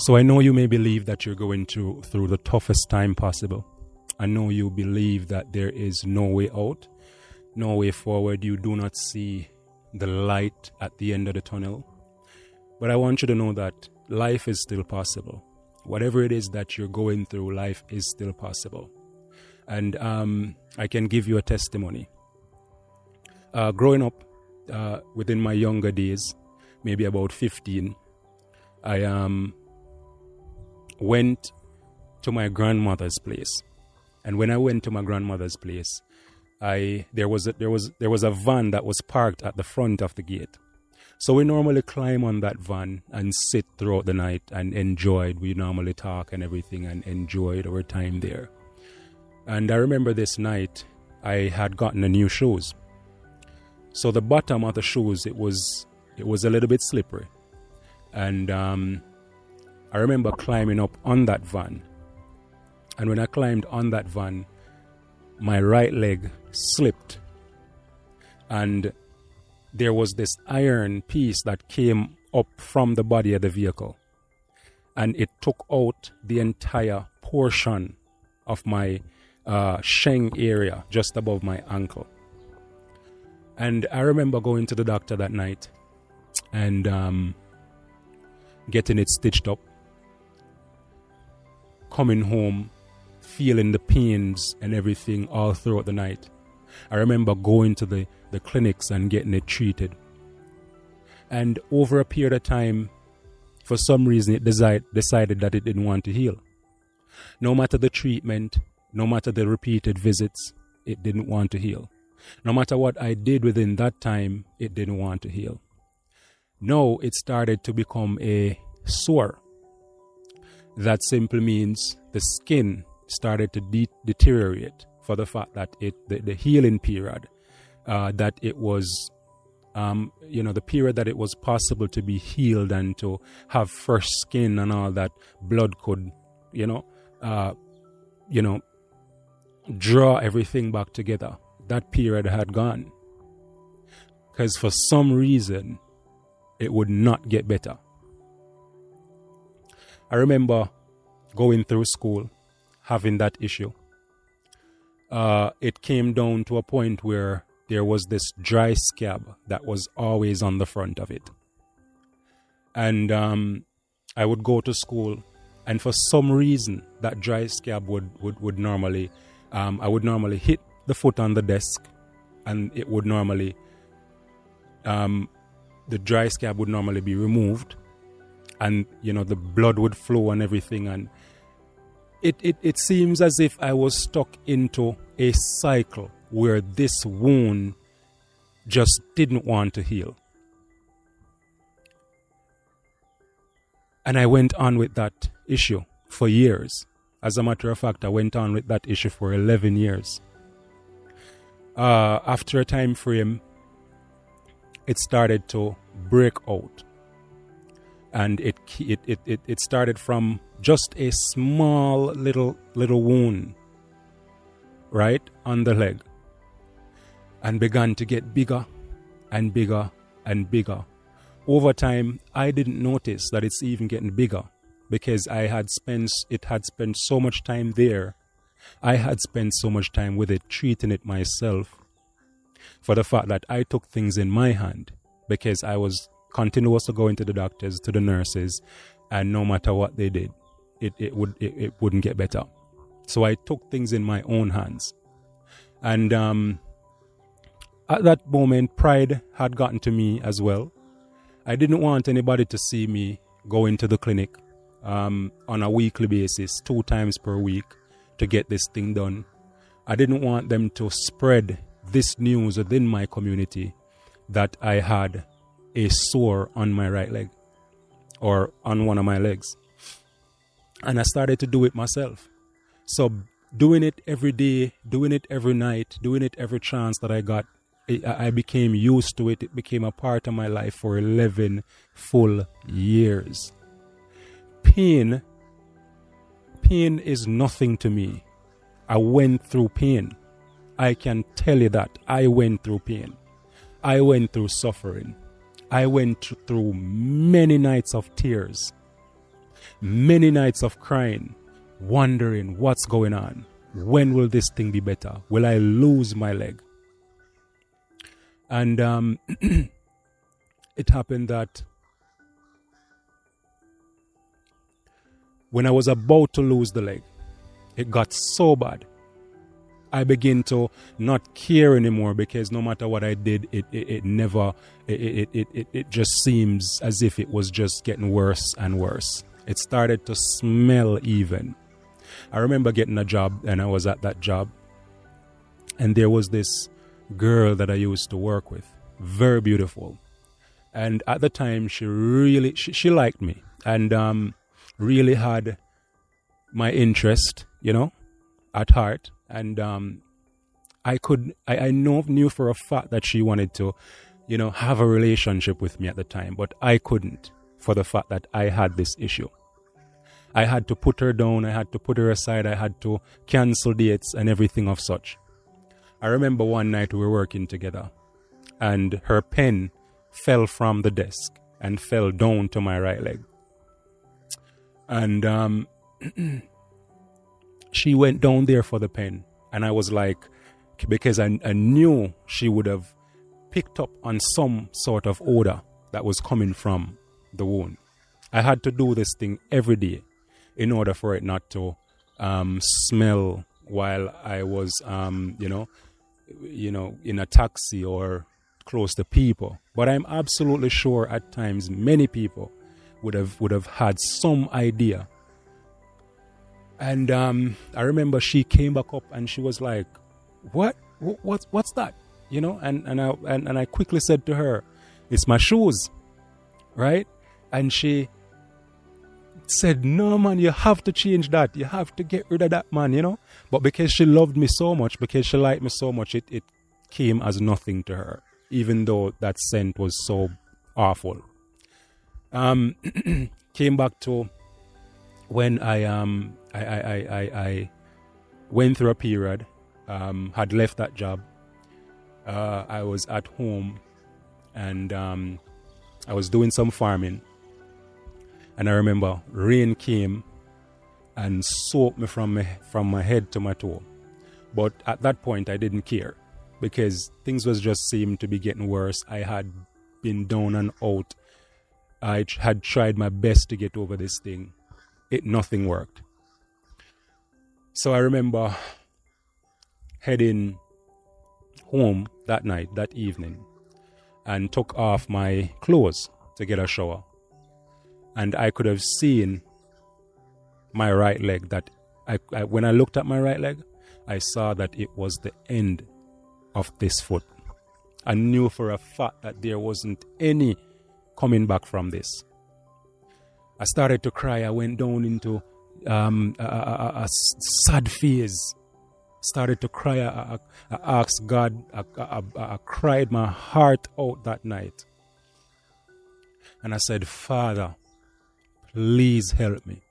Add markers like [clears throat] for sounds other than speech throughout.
So I know you may believe that you're going through through the toughest time possible. I know you believe that there is no way out, no way forward. You do not see the light at the end of the tunnel. But I want you to know that life is still possible. Whatever it is that you're going through, life is still possible. And um, I can give you a testimony. Uh, growing up uh, within my younger days, maybe about 15, I um, went to my grandmother's place. And when I went to my grandmother's place, I there was a, there was there was a van that was parked at the front of the gate. So we normally climb on that van and sit throughout the night and enjoyed. We normally talk and everything and enjoyed our time there. And I remember this night I had gotten a new shoes. So the bottom of the shoes it was it was a little bit slippery. And um, I remember climbing up on that van. And when I climbed on that van, my right leg slipped. And there was this iron piece that came up from the body of the vehicle. And it took out the entire portion of my uh, sheng area just above my ankle. And I remember going to the doctor that night and um, getting it stitched up coming home, feeling the pains and everything all throughout the night. I remember going to the, the clinics and getting it treated. And over a period of time, for some reason, it decide, decided that it didn't want to heal. No matter the treatment, no matter the repeated visits, it didn't want to heal. No matter what I did within that time, it didn't want to heal. No, it started to become a sore that simply means the skin started to de- deteriorate for the fact that it the, the healing period uh, that it was um, you know the period that it was possible to be healed and to have fresh skin and all that blood could you know uh, you know draw everything back together. That period had gone. Because for some reason it would not get better I remember going through school having that issue. Uh, it came down to a point where there was this dry scab that was always on the front of it. And um, I would go to school, and for some reason, that dry scab would, would, would normally, um, I would normally hit the foot on the desk, and it would normally, um, the dry scab would normally be removed, and you know the blood would flow and everything and it, it, it seems as if I was stuck into a cycle where this wound just didn't want to heal. And I went on with that issue for years. As a matter of fact, I went on with that issue for 11 years. Uh, after a time frame, it started to break out and it, it, it, it started from just a small little little wound right on the leg and began to get bigger and bigger and bigger. Over time i didn't notice that it's even getting bigger because i had spent it had spent so much time there. I had spent so much time with it treating it myself for the fact that i took things in my hand because i was continuously going to the doctors, to the nurses, and no matter what they did, it, it would it, it wouldn't get better. So I took things in my own hands, and um, at that moment, pride had gotten to me as well. I didn't want anybody to see me go into the clinic um, on a weekly basis, two times per week, to get this thing done. I didn't want them to spread this news within my community that I had a sore on my right leg or on one of my legs. And I started to do it myself. So doing it every day, doing it every night, doing it every chance that I got, I became used to it. It became a part of my life for 11 full years. Pain, pain is nothing to me. I went through pain. I can tell you that. I went through pain. I went through suffering. I went through many nights of tears. Many nights of crying, wondering what's going on. When will this thing be better? Will I lose my leg? And um, [clears throat] it happened that when I was about to lose the leg, it got so bad. I begin to not care anymore because no matter what I did, it, it, it never, it, it, it, it, just seems as if it was just getting worse and worse. It started to smell even. I remember getting a job and I was at that job and there was this girl that I used to work with, very beautiful. And at the time, she really, she, she liked me and um, really had my interest, you know, at heart. And um, I could, I, I know, knew for a fact that she wanted to, you know, have a relationship with me at the time, but I couldn't for the fact that I had this issue. I had to put her down, I had to put her aside, I had to cancel dates and everything of such. I remember one night we were working together and her pen fell from the desk and fell down to my right leg. And um, [clears throat] she went down there for the pen. And I was like, because I, I knew she would have picked up on some sort of odor that was coming from the wound. I had to do this thing every day in order for it not to um, smell while I was, um, you know, you know, in a taxi or close to people. But I'm absolutely sure at times many people would have would have had some idea. And um, I remember she came back up and she was like, "What? What? What's that?" You know, and and I and, and I quickly said to her, "It's my shoes," right? And she said, No, man, you have to change that. You have to get rid of that, man, you know? But because she loved me so much, because she liked me so much, it, it came as nothing to her, even though that scent was so awful. Um, [clears throat] came back to when I, um, I, I, I, I went through a period, um, had left that job. Uh, I was at home and um, I was doing some farming and I remember rain came and soaked me from my, from my head to my toe. But at that point, I didn't care because things was just seemed to be getting worse. I had been down and out. I had tried my best to get over this thing. It nothing worked. So I remember heading home that night, that evening, and took off my clothes to get a shower and I could have seen my right leg. That I, I, when I looked at my right leg, I saw that it was the end of this foot. I knew for a fact that there wasn't any coming back from this. I started to cry. I went down into um, a, a, a, sad phase. Started to cry. I, I asked God. I cried my heart out that night. And I said, Father, Please help me.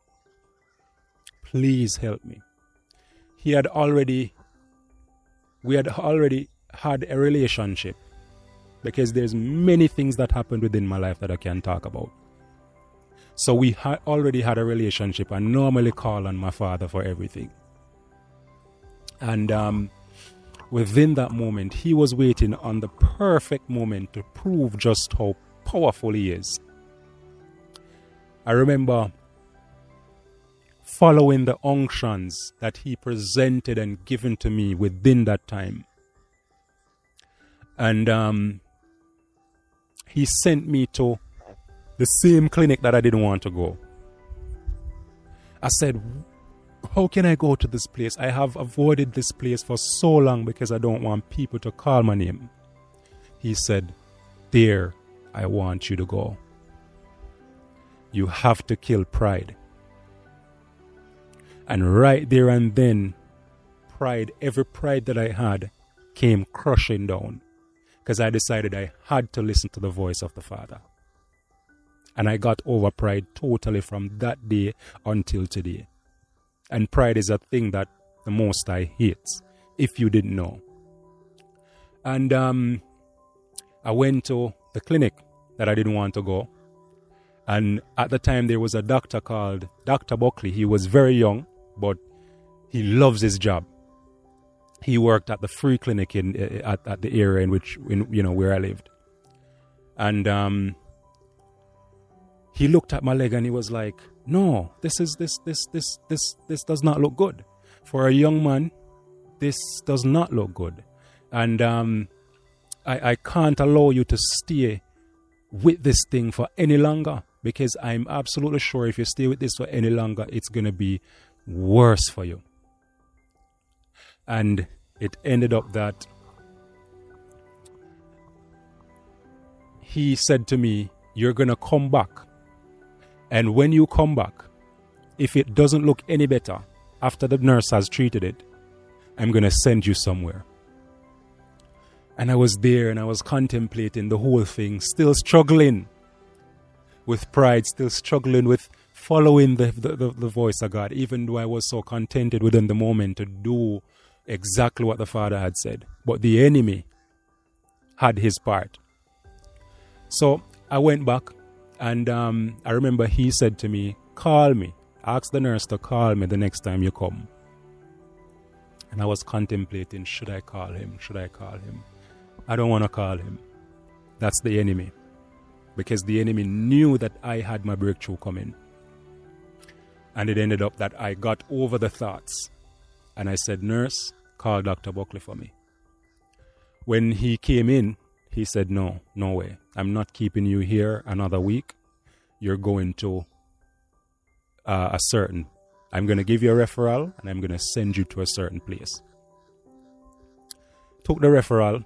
Please help me. He had already, we had already had a relationship because there's many things that happened within my life that I can't talk about. So we had already had a relationship. I normally call on my father for everything. And um, within that moment, he was waiting on the perfect moment to prove just how powerful he is. I remember following the unctions that he presented and given to me within that time. And um, he sent me to the same clinic that I didn't want to go. I said, How can I go to this place? I have avoided this place for so long because I don't want people to call my name. He said, There, I want you to go you have to kill pride. And right there and then, pride, every pride that I had, came crushing down because I decided I had to listen to the voice of the Father. And I got over pride totally from that day until today. And pride is a thing that the Most I hate, if you didn't know. And um, I went to the clinic that I didn't want to go And at the time, there was a doctor called Dr. Buckley. He was very young, but he loves his job. He worked at the free clinic in at, at the area in which in, you know where I lived, and um, he looked at my leg and he was like, "No, this is this this this this this does not look good for a young man. This does not look good, and um, I I can't allow you to stay with this thing for any longer because I'm absolutely sure if you stay with this for any longer, it's gonna be worse for you." And it ended up that he said to me, You're going to come back. And when you come back, if it doesn't look any better after the nurse has treated it, I'm going to send you somewhere. And I was there and I was contemplating the whole thing, still struggling with pride, still struggling with following the, the, the, the voice of God, even though I was so contented within the moment to do exactly what the Father had said. But the enemy had his part. So I went back, and um, I remember he said to me, Call me. Ask the nurse to call me the next time you come. And I was contemplating should I call him? Should I call him? I don't want to call him. That's the enemy. Because the enemy knew that I had my breakthrough coming. And it ended up that I got over the thoughts. And I said, Nurse, call Dr. Buckley for me. When he came in, he said, No, no way. I'm not keeping you here another week. You're going to uh, a certain, I'm going to give you a referral and I'm going to send you to a certain place. Took the referral.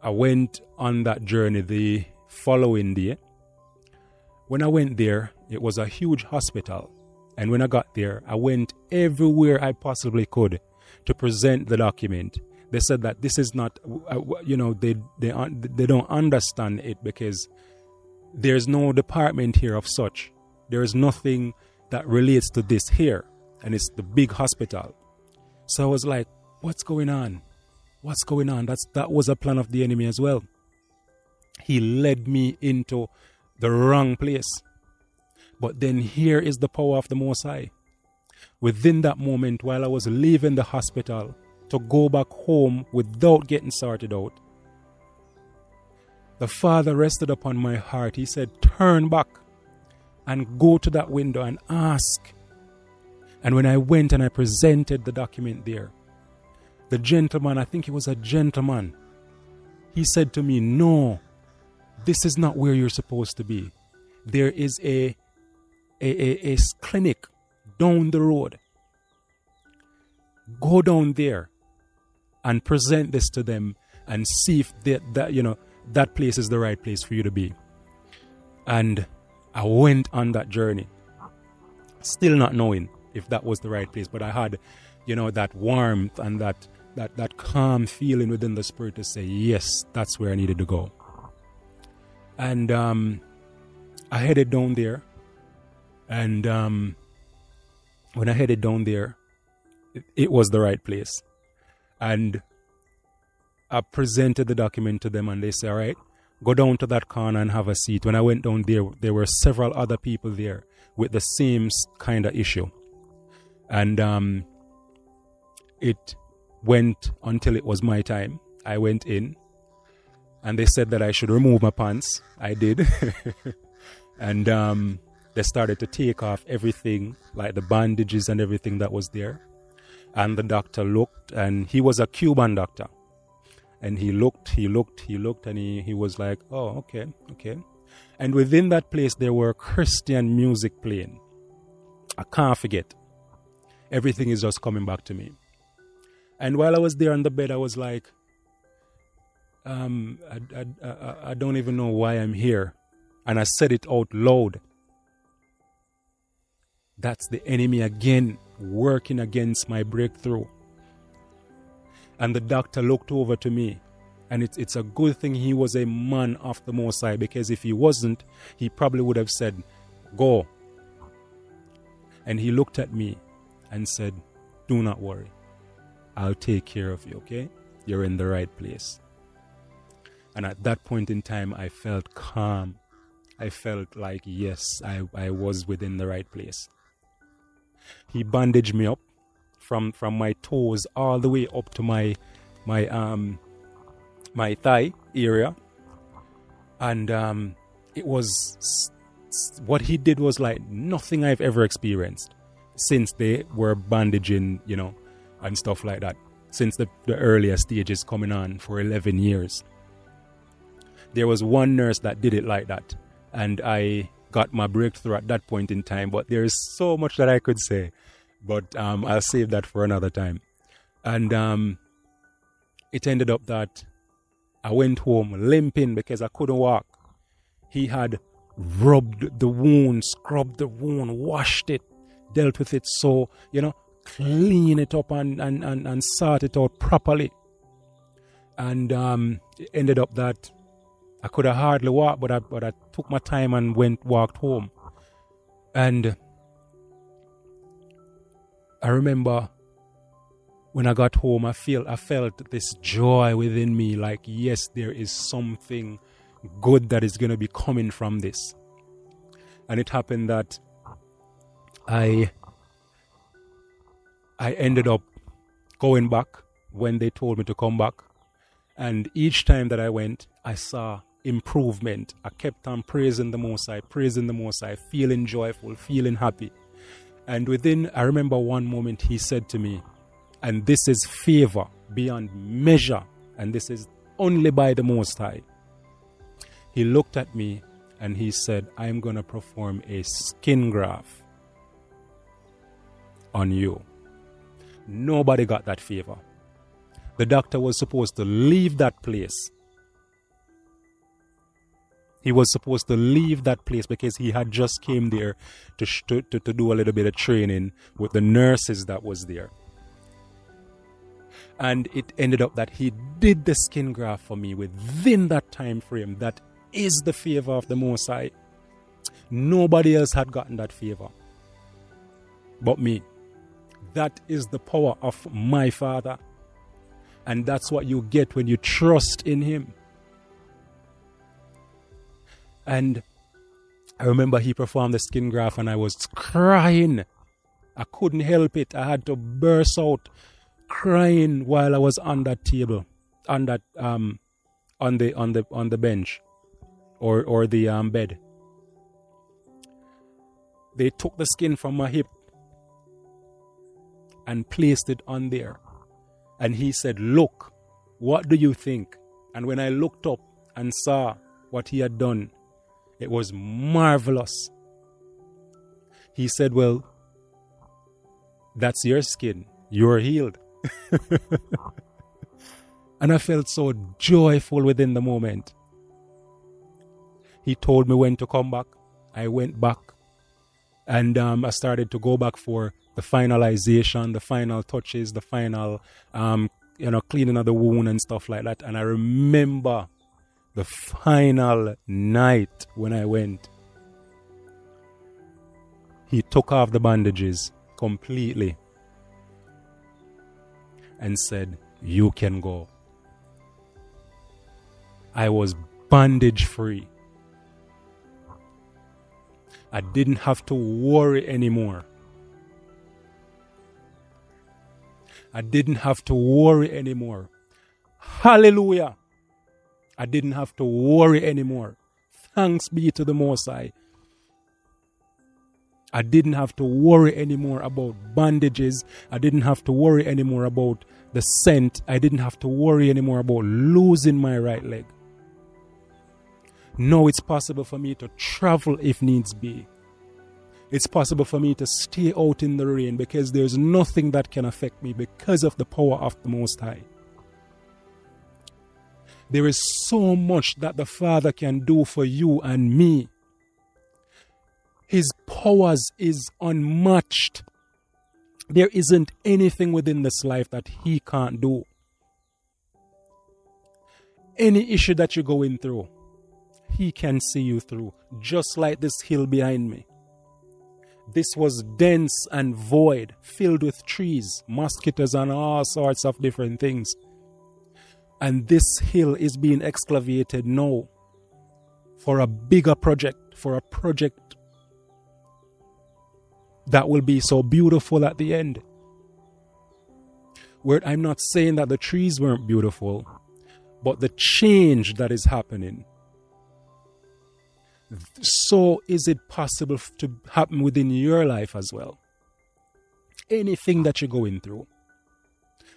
I went on that journey the following day. When I went there, it was a huge hospital. And when I got there, I went everywhere I possibly could to present the document. They said that this is not, uh, you know, they they they don't understand it because there's no department here of such. There is nothing that relates to this here, and it's the big hospital. So I was like, what's going on? What's going on? That's that was a plan of the enemy as well. He led me into the wrong place. But then here is the power of the Most High within that moment while I was leaving the hospital to go back home without getting sorted out. The Father rested upon my heart. He said, Turn back and go to that window and ask. And when I went and I presented the document there, the gentleman, I think he was a gentleman, he said to me, No, this is not where you're supposed to be. There is a, a, a, a clinic down the road. Go down there and present this to them and see if that, that you know that place is the right place for you to be. And I went on that journey, still not knowing if that was the right place, but I had, you know, that warmth and that that that calm feeling within the spirit to say, yes, that's where I needed to go. And um, I headed down there, and um, when I headed down there, it, it was the right place. And I presented the document to them, and they said, All right, go down to that corner and have a seat. When I went down there, there were several other people there with the same kind of issue. And um, it went until it was my time. I went in, and they said that I should remove my pants. I did. [laughs] and um, they started to take off everything, like the bandages and everything that was there. And the doctor looked, and he was a Cuban doctor. And he looked, he looked, he looked, and he, he was like, oh, okay, okay. And within that place, there were Christian music playing. I can't forget. Everything is just coming back to me. And while I was there on the bed, I was like, um, I, I, I, I don't even know why I'm here. And I said it out loud. That's the enemy again working against my breakthrough. And the doctor looked over to me. And it's, it's a good thing he was a man of the Most High because if he wasn't, he probably would have said, Go. And he looked at me and said, Do not worry. I'll take care of you, okay? You're in the right place. And at that point in time, I felt calm. I felt like, yes, I, I was within the right place. He bandaged me up from, from my toes all the way up to my, my, um, my thigh area. And, um, it was, what he did was like nothing I've ever experienced since they were bandaging, you know, and stuff like that. Since the, the earlier stages coming on for 11 years. There was one nurse that did it like that. And I got my breakthrough at that point in time. But there's so much that I could say. But um, I'll save that for another time. And um, it ended up that I went home limping because I couldn't walk. He had rubbed the wound, scrubbed the wound, washed it, dealt with it so, you know, clean it up and, and, and, and sort it out properly. And um, it ended up that I could have hardly walked, but I, but I took my time and went, walked home. And I remember when I got home, I feel I felt this joy within me, like yes, there is something good that is going to be coming from this. And it happened that I I ended up going back when they told me to come back. And each time that I went, I saw improvement. I kept on praising the Most High, praising the Most High, feeling joyful, feeling happy. And within, I remember one moment he said to me, and this is favor beyond measure, and this is only by the Most High. He looked at me and he said, I'm going to perform a skin graft on you. Nobody got that favor. The doctor was supposed to leave that place. He was supposed to leave that place because he had just came there to, to, to, do a little bit of training with the nurses that was there. And it ended up that he did the skin graft for me within that time frame. That is the favor of the Most High. Nobody else had gotten that favor but me. That is the power of my Father. And that's what you get when you trust in Him. And I remember he performed the skin graft and I was crying. I couldn't help it. I had to burst out crying while I was on that table, on that um on the on the on the bench or or the um, bed. They took the skin from my hip and placed it on there. And he said, Look, what do you think? And when I looked up and saw what he had done, it was marvelous. He said, Well, that's your skin. You're healed. [laughs] and I felt so joyful within the moment. He told me when to come back. I went back and um, I started to go back for the finalization, the final touches, the final, um, you know, cleaning of the wound and stuff like that. And I remember the final night when I went, he took off the bandages completely and said, You can go. I was bandage free. I didn't have to worry anymore. I didn't have to worry anymore. Hallelujah. I didn't have to worry anymore. Thanks be to the Most High. I didn't have to worry anymore about bandages. I didn't have to worry anymore about the scent. I didn't have to worry anymore about losing my right leg. Now it's possible for me to travel if needs be. It's possible for me to stay out in the rain because there's nothing that can affect me because of the power of the Most High. There is so much that the Father can do for you and me. His powers is unmatched. There isn't anything within this life that He can't do. Any issue that you're going through, He can see you through, just like this hill behind me. This was dense and void, filled with trees, mosquitoes, and all sorts of different things. And this hill is being excavated now for a bigger project, for a project that will be so beautiful at the end. Where I'm not saying that the trees weren't beautiful, but the change that is happening. So, is it possible to happen within your life as well? Anything that you're going through.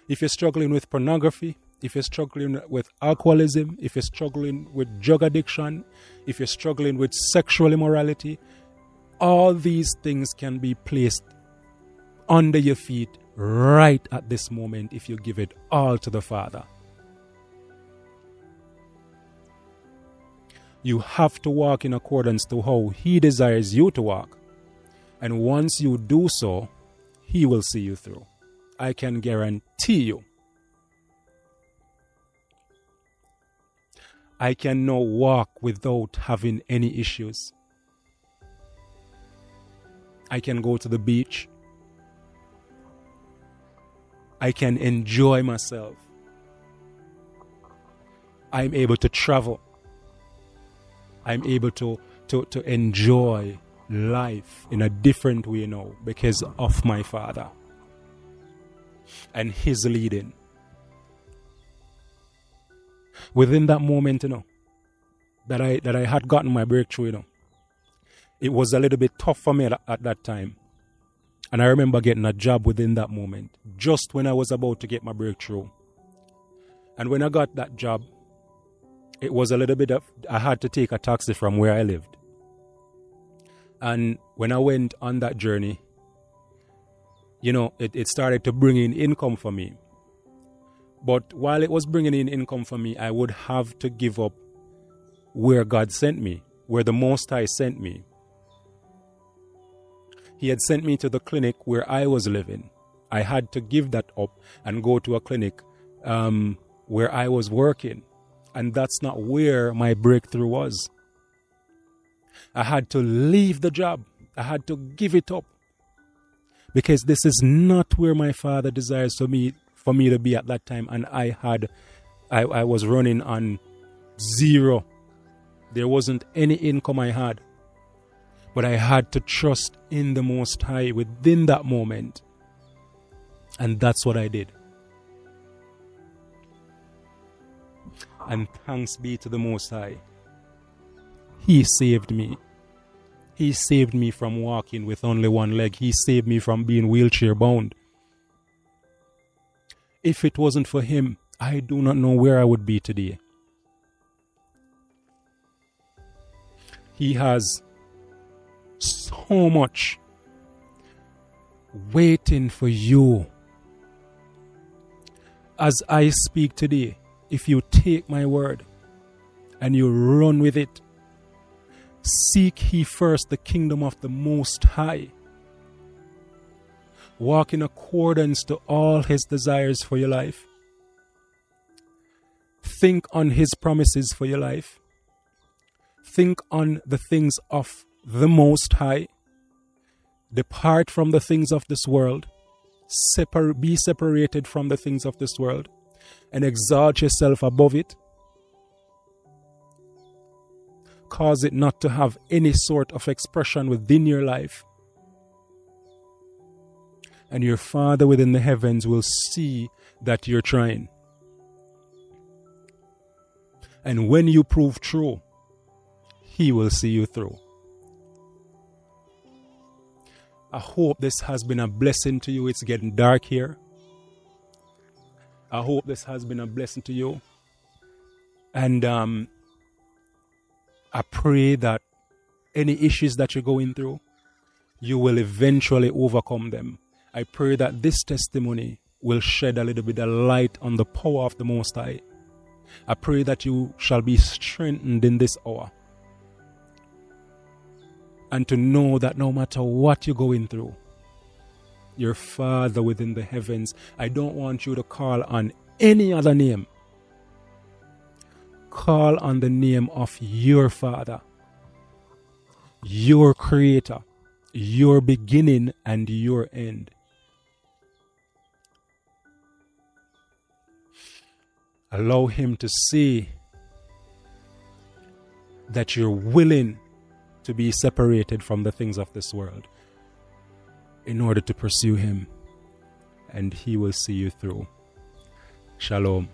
If you're struggling with pornography, if you're struggling with alcoholism, if you're struggling with drug addiction, if you're struggling with sexual immorality, all these things can be placed under your feet right at this moment if you give it all to the Father. You have to walk in accordance to how He desires you to walk. And once you do so, He will see you through. I can guarantee you. I can now walk without having any issues. I can go to the beach. I can enjoy myself. I'm able to travel. I'm able to, to, to enjoy life in a different way now because of my father and his leading. Within that moment, you know, that I that I had gotten my breakthrough, you know, it was a little bit tough for me at, at that time. And I remember getting a job within that moment, just when I was about to get my breakthrough. And when I got that job, it was a little bit of, I had to take a taxi from where I lived. And when I went on that journey, you know, it, it started to bring in income for me. But while it was bringing in income for me, I would have to give up where God sent me, where the Most High sent me. He had sent me to the clinic where I was living. I had to give that up and go to a clinic um, where I was working. And that's not where my breakthrough was. I had to leave the job, I had to give it up because this is not where my father desires for me for me to be at that time and i had i, I was running on zero. There wasn't any income i had but i had to trust in the most high within that moment. And that's what i did. And thanks be to the most high. He saved me. He saved me from walking with only one leg. He saved me from being wheelchair bound. If it wasn't for Him, I do not know where I would be today. He has so much waiting for you. As I speak today, if you take my word and you run with it, Seek he first the kingdom of the Most High. Walk in accordance to all his desires for your life. Think on his promises for your life. Think on the things of the Most High. Depart from the things of this world. Separ- be separated from the things of this world and exalt yourself above it cause it not to have any sort of expression within your life. And your Father within the heavens will see that you're trying. And when you prove true, He will see you through. I hope this has been a blessing to you. It's getting dark here. I hope this has been a blessing to you. And um, I pray that any issues that you're going through, you will eventually overcome them. I pray that this testimony will shed a little bit of light on the power of the Most High. I pray that you shall be strengthened in this hour. And to know that no matter what you're going through, your Father within the heavens, I don't want you to call on any other name call on the name of your Father, your Creator, your beginning and your end. Allow Him to see that you're willing to be separated from the things of this world in order to pursue Him, and He will see you through. Shalom.